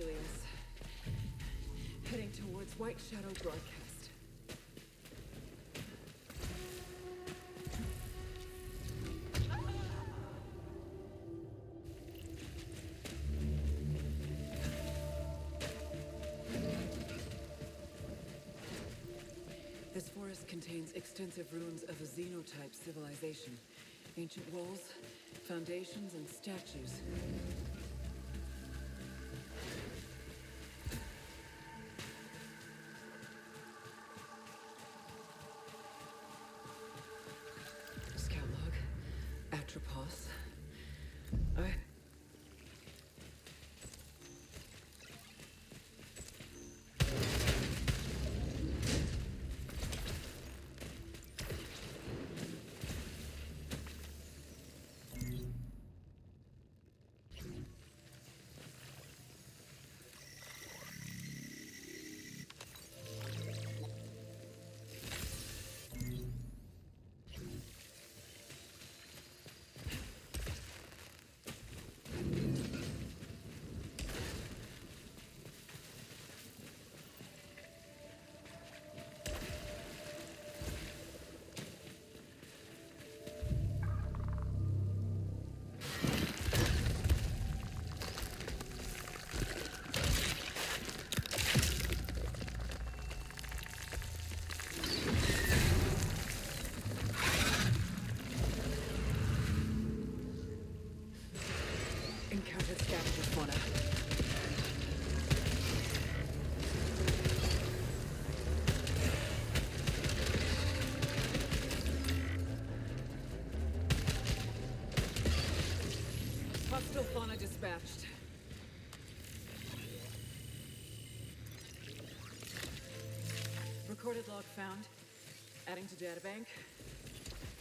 Helios. Heading towards White Shadow Broadcast. This forest contains extensive ruins of a xenotype civilization. Ancient walls, foundations, and statues. Atropos. I... Recorded log found. Adding to databank.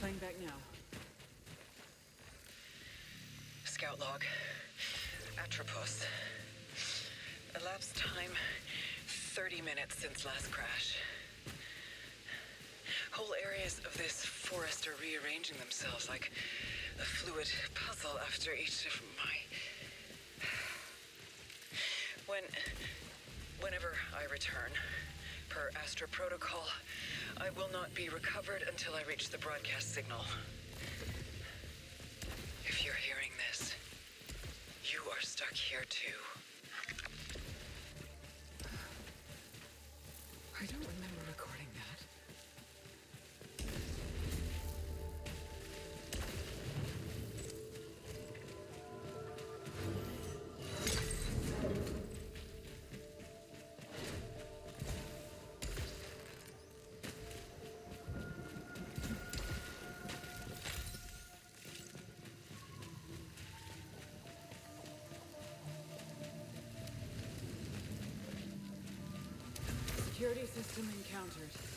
Playing back now. Scout log. Atropos. Elapsed time 30 minutes since last crash. Whole areas of this forest are rearranging themselves like a fluid puzzle after each of my. When. Whenever I return, per Astra Protocol, I will not be recovered until I reach the broadcast signal. If you're hearing this, you are stuck here too. Security system encountered.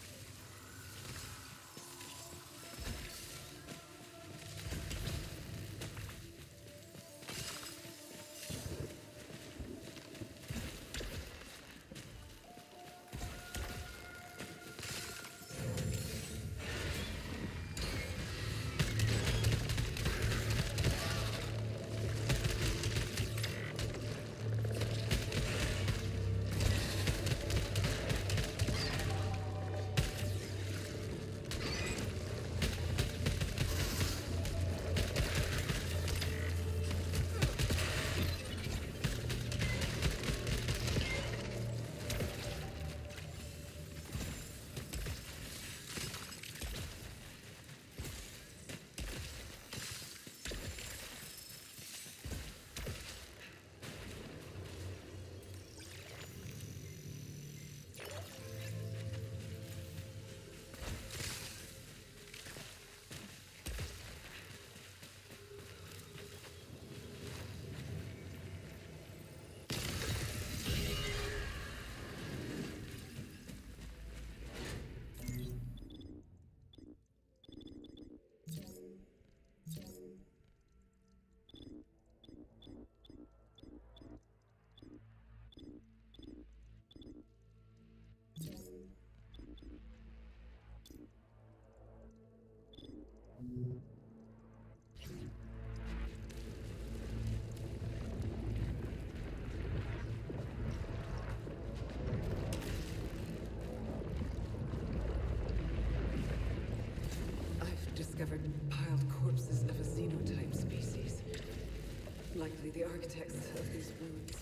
The architects of these ruins.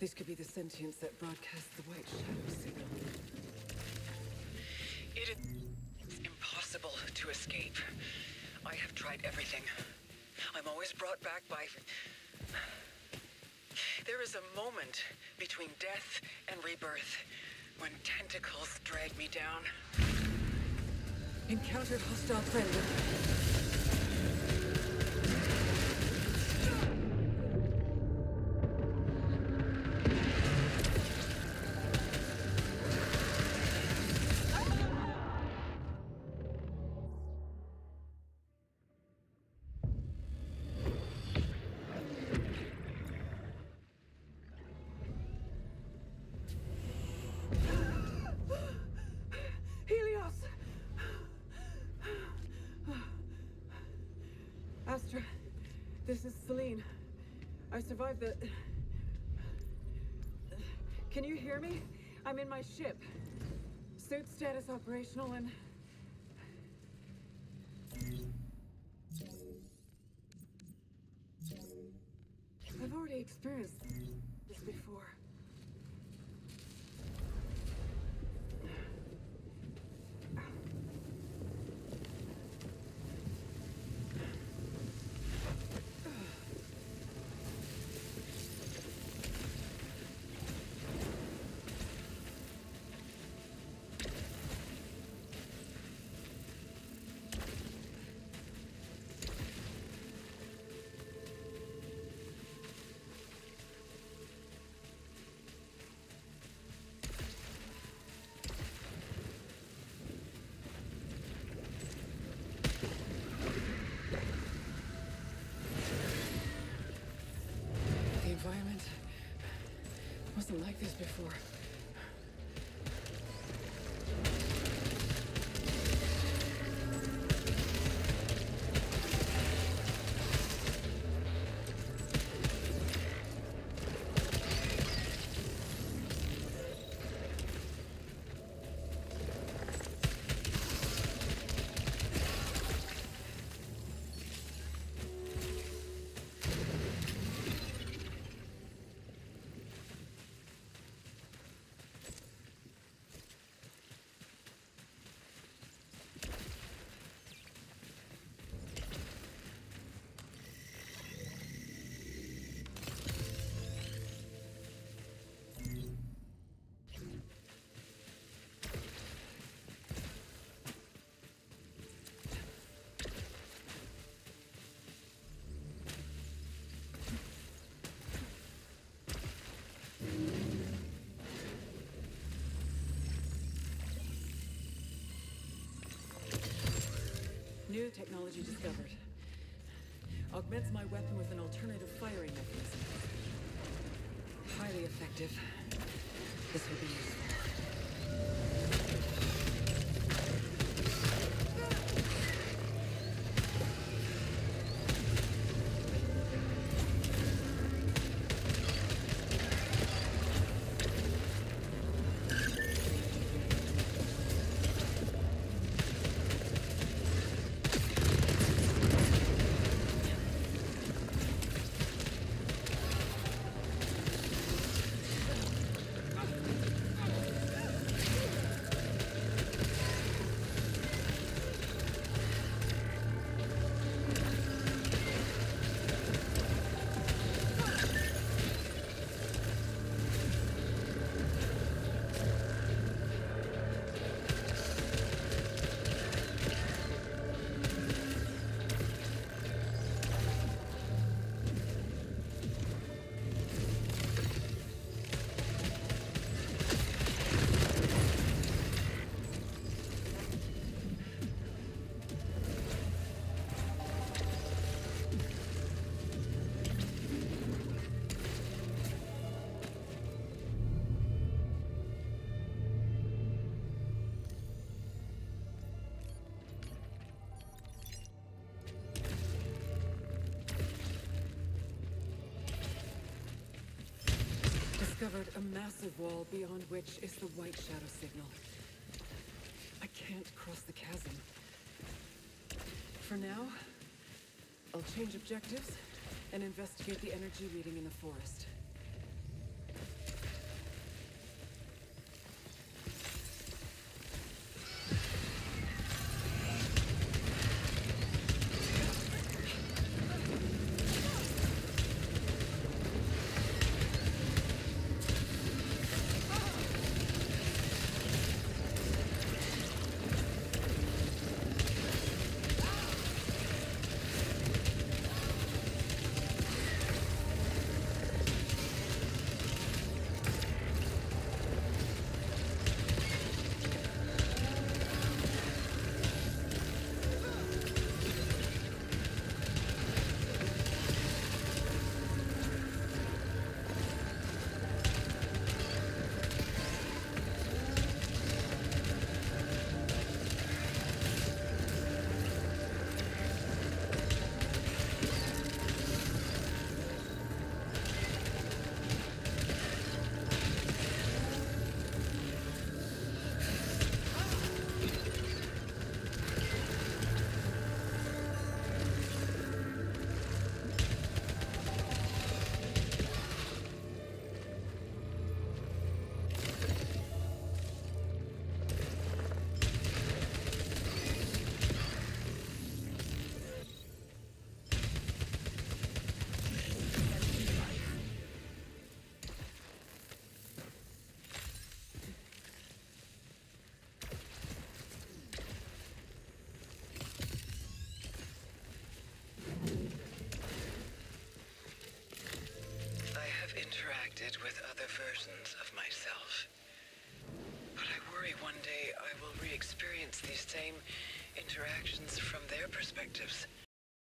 These could be the sentients that broadcast the white shadow signal. It is impossible to escape. I have tried everything. I'm always brought back by... There is a moment between death and rebirth when tentacles drag me down. Encountered hostile friend. This is Selene. I survived the... Can you hear me? I'm in my ship. Suit status operational and... I've already experienced this before. Wasn't like this before. New technology discovered. Augments my weapon with an alternative firing mechanism. Highly effective. This will be useful. Discovered a massive wall beyond which is the white shadow signal. I can't cross the chasm. For now, I'll change objectives and investigate the energy reading in the forest.